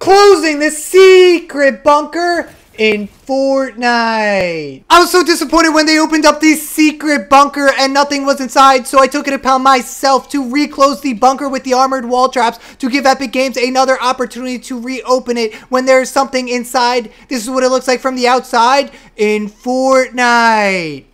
closing the secret bunker in Fortnite. I was so disappointed when they opened up the secret bunker and nothing was inside, so I took it upon myself to reclose the bunker with the armored wall traps to give Epic Games another opportunity to reopen it when there's something inside. This is what it looks like from the outside in Fortnite.